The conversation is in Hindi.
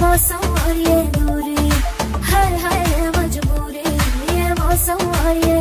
मौसम और ये दूरी हर हर मजबूरी ये मौसम और ये